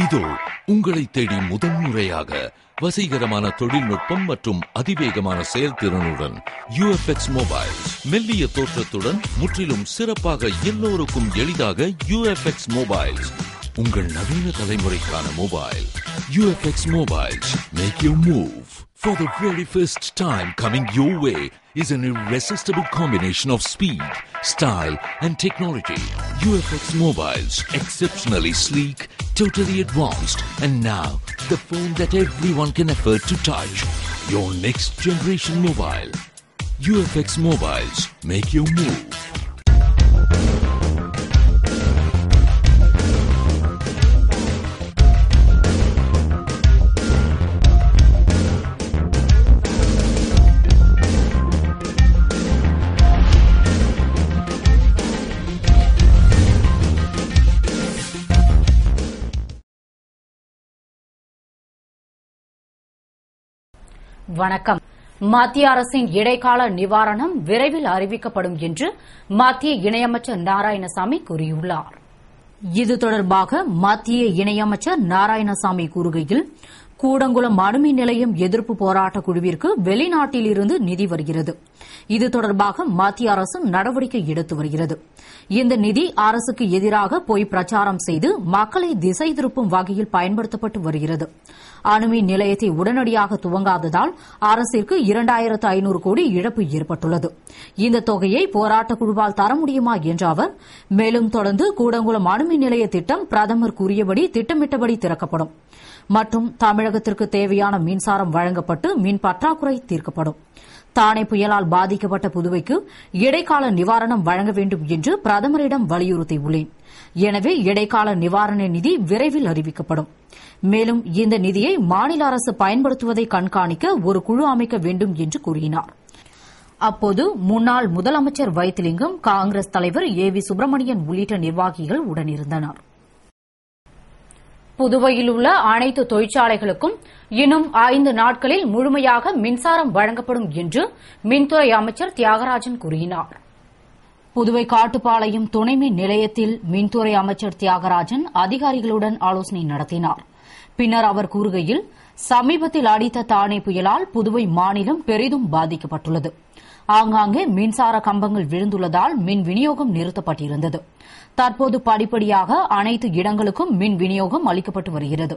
இதோ உங்களை தேடி முதன்முறையாக வசீகரமான தொழில்நுட்பம் மற்றும் அதிவேகமான செயல்திறனுடன் யூஎஃப்எக்ஸ் மொபைல் மெல்லிய தோற்றத்துடன் முற்றிலும் சிறப்பாக எல்லோருக்கும் எளிதாக யூஎஃப்எக்ஸ் மொபைல்ஸ் உங்கள் நவீன தலைமுறைக்கான mobile UFX mobiles make you move For the very first time coming your way is an irresistible combination of speed, style and technology. UFX Mobiles, exceptionally sleek, totally advanced and now the phone that everyone can afford to touch. Your next generation mobile. UFX Mobiles, make your move. வணக்கம். மத்திய அரசின் இடைக்கால நிவாரணம் விரைவில் அறிவிக்கப்படும் என்று மத்திய இணையமைச்சர் நாராயணசாமி கூறியுள்ளார். இது தொடர்பாக மத்திய இணையமைச்சர் நாராயணசாமி கூறுகையில் கூடங்குளம் அணுமின் நிலையம் எதிர்ப்பு போராட்ட குழுவிற்கு வெளிநாட்டிலிருந்து நிதி வருகிறது. இது தொடர்பாக மத்திய அரசு நடவடிக்கை எடுத்து வருகிறது. இந்த நிதி அரசுக்கு எதிராக போய் பிரச்சாரம் செய்து மக்களை திசை திருப்பும் வகையில் பயன்படுத்தப்பட்டு வருகிறது. அணுமின் நிலையத்தை உடனடியாக துவங்காததால் அரசிற்கு இரண்டாயிரத்து ஐநூறு கோடி இழப்பு ஏற்பட்டுள்ளது. இந்த தொகையை போராட்டக்குழுவால் தர முடியுமா என்ற அவர் மேலும் தொடர்ந்து கூடங்குளம் அணுமின் நிலைய திட்டம் பிரதமர் கூறியபடி திட்டமிட்டபடி திறக்கப்படும். மற்றும் தமிழகத்திற்கு தேவையான மின்சாரம் வழங்கப்பட்டு மின் பற்றாக்குறை தீர்க்கப்படும். தானே புயலால் பாதிக்கப்பட்ட புதுவைக்கு இடைக்கால நிவாரணம் வழங்க வேண்டும் என்று பிரதமரிடம் வலியுறுத்தியுள்ளேன். எனவே இடைக்கால நிவாரண நிதி விரைவில் அறிவிக்கப்படும். மேலும் இந்த நிதியை மாநில அரசு பயன்படுத்துவதை கண்காணிக்க ஒரு குழு அமைக்க வேண்டும் என்று கூறினார். அப்போது முன்னாள் முதலமைச்சர் வைத்திலிங்கம் காங்கிரஸ் தலைவர் ஏ வி சுப்பிரமணியன் உள்ளிட்ட நிர்வாகிகள் உடனிருந்தனா் புதுவையில் உள்ள அனைத்து தொழிற்சாலைகளுக்கும் இன்னும் ஐந்து நாட்களில் முழுமையாக மின்சாரம் வழங்கப்படும் என்று மின்துறை அமைச்சர் தியாகராஜன் கூறினார். புதுவை காட்டுப்பாளையம் துணை மின் நிலையத்தில் மின்துறை அமைச்சர் தியாகராஜன் அதிகாரிகளுடன் ஆலோசனை நடத்தினார். பின்னர் அவர் கூறுகையில் சமீபத்தில் அடித்த தானே புயலால் புதுவை மாநிலம் பெரிதும் பாதிக்கப்பட்டுள்ளது. ஆங்காங்கே மின்சார கம்பங்கள் விழுந்துள்ளதால் மின் விநியோகம் நிறுத்தப்பட்டிருந்தது. தற்போது படிப்படியாக அனைத்து இடங்களுக்கும் மின் விநியோகம் அளிக்கப்பட்டு வருகிறது.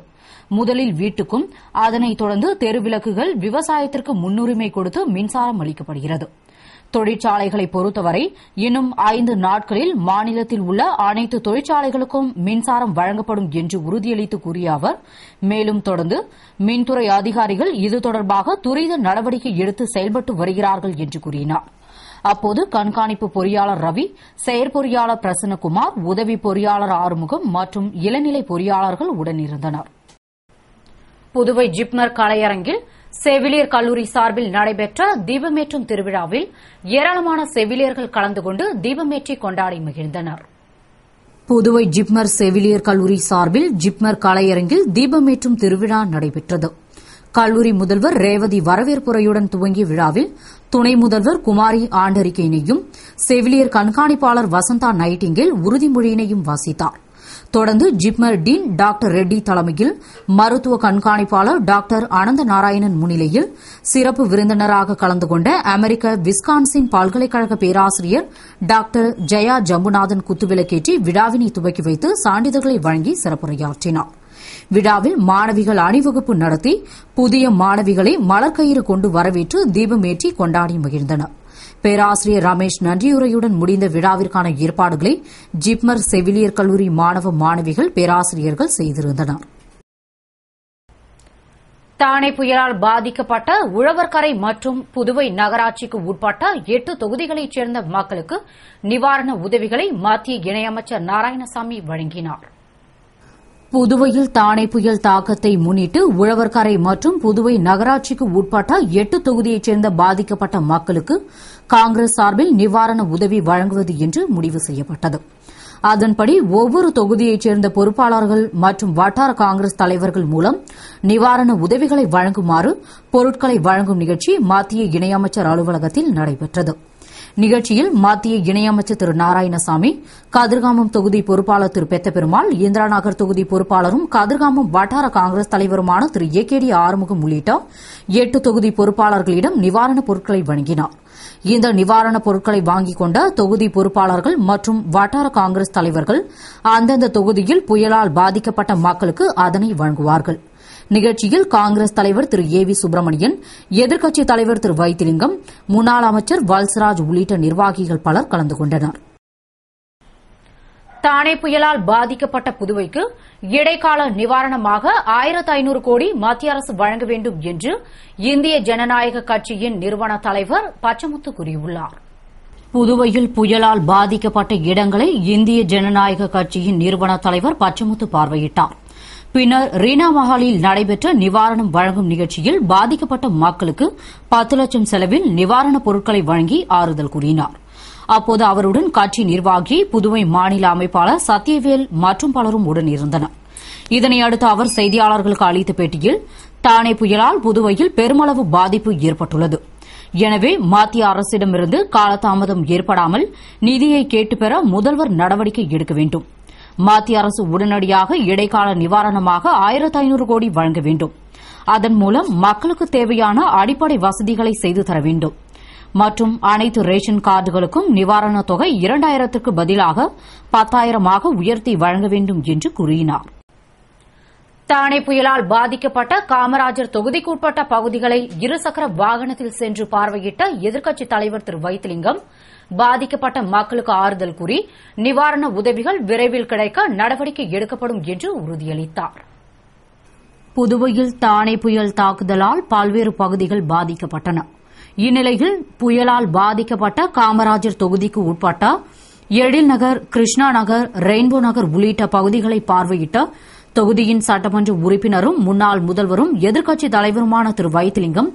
முதலில் வீட்டுக்கும் அதனைத் தொடர்ந்து தெருவிளக்குகள் விவசாயத்திற்கு முன்னுரிமை கொடுத்து மின்சாரம் அளிக்கப்படுகிறது. தொழிற்சாலைகளை பொறுத்தவரை இன்னும் ஐந்து நாட்களில் மாநிலத்தில் உள்ள அனைத்து தொழிற்சாலைகளுக்கும் மின்சாரம் வழங்கப்படும் என்று உறுதியளித்து கூறிய அவர் மேலும் தொடர்ந்து மின்துறை அதிகாரிகள் இது தொடர்பாக துரித நடவடிக்கை எடுத்து செயல்பட்டு வருகிறார்கள் என்று கூறினார். அப்போது கண்காணிப்பு பொறியாளர் ரவி செயற்பொறியாளர் பிரசன்னகுமார் உதவி பொறியாளர் ஆறுமுகம் மற்றும் இளநிலை பொறியாளர்கள் உடனிருந்தனர். புதுவை ஜிப்மர் கலையரங்கில் செவிலியர் கல்லூரி சார்பில் நடைபெற்ற தீபமேற்றும் திருவிழாவில் ஏராளமான செவிலியர்கள் கலந்து கொண்டு தீபமேற்றி கொண்டாடி மகிழ்ந்தனர். புதுவை ஜிப்மர் செவிலியர் கல்லூரி சார்பில் ஜிப்மர் கலையரங்கில் தீபமேற்றும் திருவிழா நடைபெற்றது. கல்லூரி முதல்வர் ரேவதி வரவேற்புரையுடன் துவங்கிய விழாவில் துணை முதல்வர் குமாரி ஆண்டறிக்கையினையும் செவிலியர் கண்காணிப்பாளர் வசந்தா நைட்டிங்கேல் உறுதிமொழியினையும் வாசித்தாா் தொடர்ந்து ஜிப்மர் டீன் டாக்டர் ரெட்டி தலைமையில் மருத்துவ கண்காணிப்பாளர் டாக்டர் அனந்த நாராயணன் முன்னிலையில் சிறப்பு விருந்தினராக கலந்து கொண்ட அமெரிக்க விஸ்கான்சின் பல்கலைக்கழக பேராசிரியர் டாக்டர் ஜெயா ஜம்புநாதன் குத்துவிளக்கேற்றி விழாவினை துவக்கி வைத்து சான்றிதழ்களை வழங்கி சிறப்புரையாற்றினார். விழாவில் மாணவிகள் அணிவகுப்பு நடத்தி புதிய மாணவிகளை மலர்கயிறு கொண்டு வரவேற்று தீபமேற்றி கொண்டாடி மகிழ்ந்தனா் பேராசிரியர் ரமேஷ் நன்றியுரையுடன் முடிந்த விழாவிற்கான ஏற்பாடுகளை ஜிப்மர் செவிலியர் கல்லூரி மாணவ மாணவிகள் பேராசிரியர்கள் செய்திருந்தனர். தானே புயலால் பாதிக்கப்பட்ட உழவர்கரை மற்றும் புதுவை நகராட்சிக்கு உட்பட்ட எட்டு தொகுதிகளைச் சேர்ந்த மக்களுக்கு நிவாரண உதவிகளை மத்திய இணையமைச்சர் நாராயணசாமி வழங்கினார். புதுவையில் தானே புயல் தாக்கத்தை முன்னிட்டு உழவர்கரை மற்றும் புதுவை நகராட்சிக்கு உட்பட்ட எட்டு தொகுதியைச் சேர்ந்த பாதிக்கப்பட்ட மக்களுக்கு காங்கிரஸ் சார்பில் நிவாரண உதவி வழங்குவது என்று முடிவு செய்யப்பட்டது. அதன்படி ஒவ்வொரு தொகுதியைச் சேர்ந்த பொறுப்பாளர்கள் மற்றும் வட்டார காங்கிரஸ் தலைவர்கள் மூலம் நிவாரண உதவிகளை வழங்குமாறு பொருட்களை வழங்கும் நிகழ்ச்சி மத்திய இணையமைச்சர் அலுவலகத்தில் நடைபெற்றது. நிகழ்ச்சியில் மத்திய இணையமைச்சர் திரு நாராயணசாமி கதிர்காமம் தொகுதி பொறுப்பாளர் திரு பெத்தபெருமாள் இந்திரா நகர் தொகுதி பொறுப்பாளரும் கதிர்காமம் வட்டார காங்கிரஸ் தலைவருமான திரு ஏ கே டி ஆறுமுகம் உள்ளிட்ட எட்டு தொகுதி பொறுப்பாளர்களிடம் நிவாரணப் பொருட்களை வழங்கினார். இந்த நிவாரணப் பொருட்களை வாங்கிக் கொண்ட தொகுதி பொறுப்பாளர்கள் மற்றும் வட்டார காங்கிரஸ் தலைவர்கள் அந்தந்த தொகுதியில் புயலால் பாதிக்கப்பட்ட மக்களுக்கு அதனை வழங்குவார்கள். நிகழ்ச்சியில் காங்கிரஸ் தலைவர் திரு ஏ வி சுப்பிரமணியன் எதிர்க்கட்சித் தலைவர் திரு வைத்திலிங்கம் முன்னாள் அமைச்சர் வல்சராஜ் உள்ளிட்ட நிர்வாகிகள் பலர் கலந்து கொண்டனர். தானே புயலால் பாதிக்கப்பட்ட புதுவைக்கு இடைக்கால நிவாரணமாக ஆயிரத்து ஐநூறு கோடி மத்திய அரசு வழங்க வேண்டும் என்று இந்திய ஜனநாயக கட்சியின் நிறுவன தலைவர் பச்சமுத்து கூறியுள்ளார். புதுவையில் புயலால் பாதிக்கப்பட்ட இடங்களை இந்திய ஜனநாயக கட்சியின் நிறுவன தலைவர் பச்சமுத்து பார்வையிட்டார். பின்னர் ரீனா மஹாலில் நடைபெற்ற நிவாரணம் வழங்கும் நிகழ்ச்சியில் பாதிக்கப்பட்ட மக்களுக்கு பத்து லட்சம் செலவில் நிவாரணப் பொருட்களை வழங்கி ஆறுதல் கூறினார். அப்போது அவருடன் கட்சி நிர்வாகி புதுவை மாநில அமைப்பாளர் சத்யவேல் மற்றும் பலரும் உடனிருந்தனர். இதனையடுத்து அவர் செய்தியாளர்களுக்கு அளித்த பேட்டியில் தானே புயலால் புதுவையில் பெருமளவு பாதிப்பு ஏற்பட்டுள்ளது. எனவே மத்திய அரசிடமிருந்து காலதாமதம் ஏற்படாமல் நிதியை கேட்டு பெற முதல்வர் நடவடிக்கை எடுக்க வேண்டும். மத்திய அரசு உடனடியாக இடைக்கால நிவாரணமாக ஆயிரத்து ஐநூறு கோடி வழங்க வேண்டும். அதன் மூலம் மக்களுக்கு தேவையான அடிப்படை வசதிகளை செய்து தர வேண்டும். மற்றும் அனைத்து ரேஷன் கார்டுகளுக்கும் நிவாரணத் தொகை இரண்டாயிரத்திற்கு பதிலாக பத்தாயிரமாக உயர்த்தி வழங்க வேண்டும் என்று கூறினார். தானே புயலால் பாதிக்கப்பட்ட காமராஜர் தொகுதிக்குட்பட்ட பகுதிகளை இருசக்கர வாகனத்தில் சென்று பார்வையிட்ட எதிர்க்கட்சித் தலைவர் திரு வைத்திலிங்கம் பாதிக்கப்பட்ட மக்களுக்கு ஆறுதல் கூறி நிவாரண உதவிகள் விரைவில் கிடைக்க நடவடிக்கை எடுக்கப்படும் என்று உறுதியளித்தார். புதுவையில் தானே புயல் தாக்குதலால் பல்வேறு பகுதிகள் பாதிக்கப்பட்டன. இந்நிலையில் புயலால் பாதிக்கப்பட்ட காமராஜர் தொகுதிக்கு உட்பட்ட எழில் நகர் கிருஷ்ணா நகர் ரெயின்போ நகர் உள்ளிட்ட பகுதிகளை பார்வையிட்ட தொகுதியின் சட்டமன்ற உறுப்பினரும் முன்னாள் முதல்வரும் எதிர்க்கட்சித் தலைவருமான திரு வைத்திலிங்கம்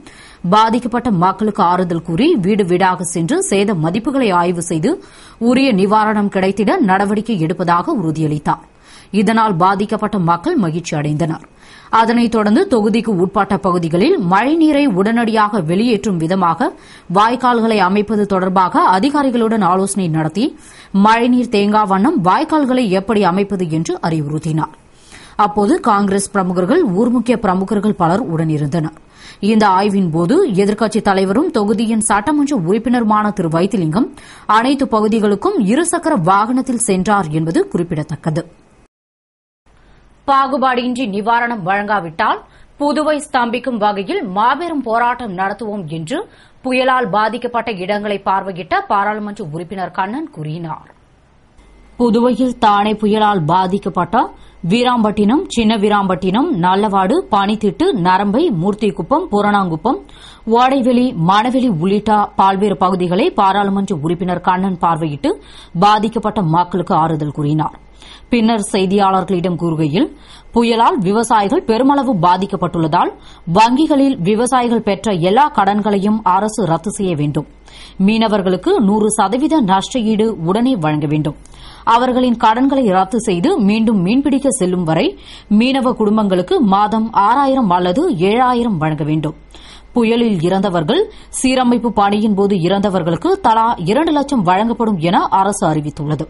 பாதிக்கப்பட்ட மக்களுக்கு ஆறுதல் கூறி வீடு வீடாக சென்று சேத மதிப்புகளை ஆய்வு செய்து உரிய நிவாரணம் கிடைத்திட நடவடிக்கை எடுப்பதாக உறுதியளித்தார். இதனால் பாதிக்கப்பட்ட மக்கள் மகிழ்ச்சி அடைந்தனர். அதனைத் தொடர்ந்து தொகுதிக்கு உட்பட்ட பகுதிகளில் மழைநீரை உடனடியாக வெளியேற்றும் விதமாக வாய்க்கால்களை அமைப்பது தொடர்பாக அதிகாரிகளுடன் ஆலோசனை நடத்தி மழைநீர் தேங்கா வண்ணம் வாய்க்கால்களை எப்படி அமைப்பது என்று அறிவுறுத்தினார். அப்போது காங்கிரஸ் பிரமுகர்கள் ஊர் முக்கிய பிரமுகர்கள் பலர் உடனிருந்தனர். இந்த ஆய்வின் போது எதிர்க்கட்சித் தலைவரும் தொகுதியின் சட்டமன்ற உறுப்பினருமான திரு வைத்திலிங்கம் அனைத்து பகுதிகளுக்கும் இருசக்கர வாகனத்தில் சென்றார் என்பது குறிப்பிடத்தக்கது. பாகுபாடின்றி நிவாரணம் வழங்காவிட்டால் புதுவை ஸ்தம்பிக்கும் வகையில் மாபெரும் போராட்டம் நடத்துவோம் என்று புயலால் பாதிக்கப்பட்ட இடங்களை பார்வையிட்ட பாராளுமன்ற உறுப்பினர் கண்ணன் கூறினார். புதுவையில் தானே புயலால் பாதிக்கப்பட்ட வீராம்பட்டினம் சின்ன வீராம்பட்டினம் நல்லவாடு பனித்திட்டு நரம்பை மூர்த்திக்குப்பம் புரணாங்குப்பம் ஓடைவெளி மணவெளி உள்ளிட்ட பல்வேறு பகுதிகளை பாராளுமன்ற உறுப்பினர் கண்ணன் பார்வையிட்டு பாதிக்கப்பட்ட மக்களுக்கு ஆறுதல் கூறினார். பின்னர் செய்தியாளர்களிடம் கூறுகையில் புயலால் விவசாயிகள் பெருமளவு பாதிக்கப்பட்டுள்ளதால் வங்கிகளில் விவசாயிகள் பெற்ற எல்லா கடன்களையும் அரசு ரத்து செய்ய வேண்டும். மீனவர்களுக்கு நூறு சதவீத நஷ்டஈடு உடனே வழங்க வேண்டும். அவர்களின் கடன்களை ரத்து செய்து மீண்டும் மீன்பிடிக்க செல்லும் வரை மீனவ குடும்பங்களுக்கு மாதம் ஆறாயிரம் அல்லது ஏழாயிரம் வழங்க வேண்டும். புயலில் இறந்தவர்கள் சீரமைப்பு பணியின் போது இறந்தவர்களுக்கு தலா இரண்டு லட்சம் வழங்கப்படும் என அரசு அறிவித்துள்ளது.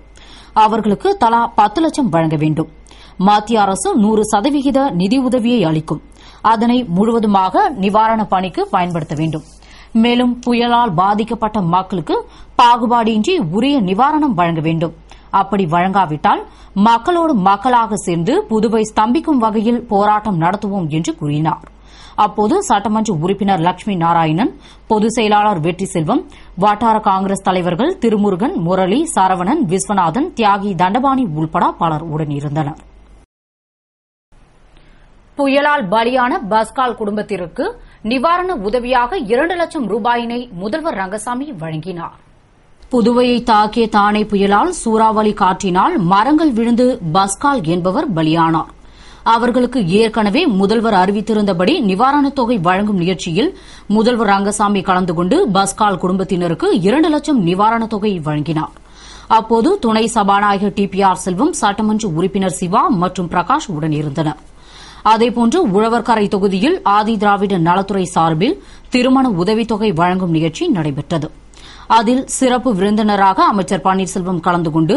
அவர்களுக்கு தலா பத்து லட்சம் வழங்க வேண்டும். மத்திய அரசு நூறு சதவிகித நிதியுதவியை அளிக்கும். அதனை முழுவதுமாக நிவாரணப் பணிக்கு பயன்படுத்த வேண்டும். மேலும் புயலால் பாதிக்கப்பட்ட மக்களுக்கு பாகுபாடின்றி உரிய நிவாரணம் வழங்க வேண்டும். அப்படி வழங்காவிட்டால் மக்களோடு மக்களாக சேர்ந்து புதுவை ஸ்தம்பிக்கும் வகையில் போராட்டம் நடத்துவோம் என்று கூறினார். அப்போது சட்டமன்ற உறுப்பினர் லட்சுமி நாராயணன் பொதுச் செயலாளர் வெற்றி செல்வம் வட்டார காங்கிரஸ் தலைவர்கள் திருமுருகன் முரளி சரவணன் விஸ்வநாதன் தியாகி தண்டபாணி உள்பட பலர் உடனிருந்தனர். புயலால் பலியான பஸ்கால் குடும்பத்திற்கு நிவாரண உதவியாக இரண்டு லட்சம் ரூபாயினை முதல்வர் ரங்கசாமி வழங்கினார். புதுவையை தாக்கிய தானே புயலால் சூறாவளி காற்றினால் மரங்கள் விழுந்து பஸ்கால் என்பவர் பலியானார். அவர்களுக்கு ஏற்கனவே முதல்வர் அறிவித்திருந்தபடி நிவாரணத் தொகை வழங்கும் நிகழ்ச்சியில் முதல்வர் ரங்கசாமி கலந்து கொண்டு பஸ்கால் குடும்பத்தினருக்கு இரண்டு லட்சம் நிவாரணத் தொகை வழங்கினார். அப்போது துணை சபாநாயகர் டி பி ஆர் செல்வம் சட்டமன்ற உறுப்பினர் சிவா மற்றும் பிரகாஷ் உடனிருந்தனர் அதேபோன்று உழவர்கரை தொகுதியில் ஆதி திராவிட நலத்துறை சார்பில் திருமண உதவித்தொகை வழங்கும் நிகழ்ச்சி நடைபெற்றது. அதில் சிறப்பு விருந்தினராக அமைச்சர் பன்னீர்செல்வம் கலந்து கொண்டு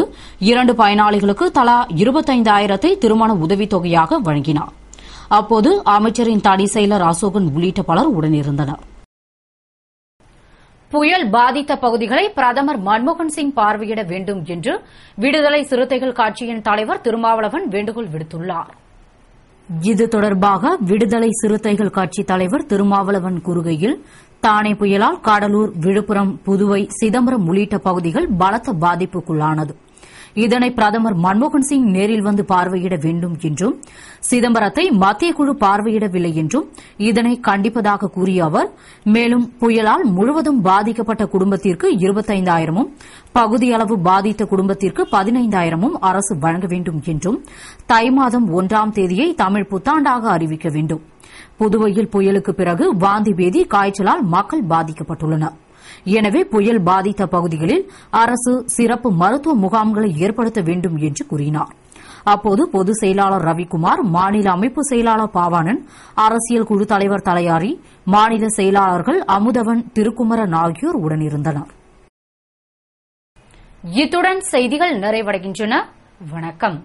இரண்டு பயனாளிகளுக்கு தலா இருபத்தைந்தாயிரத்தை திருமண உதவித்தொகையாக வழங்கினார். அப்போது அமைச்சரின் தனி செயலர் அசோகன் உள்ளிட்ட பலர் உடனிருந்தனர். புயல் பாதித்த பகுதிகளை பிரதமர் மன்மோகன் சிங் பார்வையிட வேண்டும் என்று விடுதலை சிறுத்தைகள் கட்சியின் தலைவர் திருமாவளவன் வேண்டுகோள் விடுத்துள்ளார். இது தொடர்பாக விடுதலை சிறுத்தைகள் கட்சித் தலைவர் திருமாவளவன் கூறுகையில் தானே புயலால் கடலூர் விழுப்புரம் புதுவை சிதம்பரம் உள்ளிட்ட பகுதிகள் பலத்த பாதிப்புக்குள்ளானது. இதனை பிரதமர் மன்மோகன் சிங் நேரில் வந்து பார்வையிட வேண்டும் என்றும் சிதம்பரத்தை மத்திய குழு பார்வையிடவில்லை என்றும் இதனை கண்டிப்பதாக கூறிய அவர் மேலும் புயலால் முழுவதும் பாதிக்கப்பட்ட குடும்பத்திற்கு இருபத்தைந்தாயிரமும் பகுதியளவு பாதித்த குடும்பத்திற்கு பதினைந்தாயிரமும் அரசு வழங்க வேண்டும் என்றும் தை மாதம் ஒன்றாம் தேதியை தமிழ் புத்தாண்டாக அறிவிக்க வேண்டும். புதுவையில் புயலுக்கு பிறகு வாந்தி பேதி காய்ச்சலால் மக்கள் பாதிக்கப்பட்டுள்ளனா் எனவே புயல் பாதித்த பகுதிகளில் அரசு சிறப்பு மருத்துவ முகாம்களை ஏற்படுத்த வேண்டும் என்று கூறினார். அப்போது பொதுச் செயலாளர் ரவிக்குமார் மாநில அமைப்பு செயலாளர் பாவாணன் அரசியல் குழு தலைவர் தலையாரி மாநில செயலாளர்கள் அமுதவன் திருக்குமரன் ஆகியோர் உடனிருந்தனர். இத்துடன் செய்திகள் நிறைவடைகின்றன. வணக்கம்.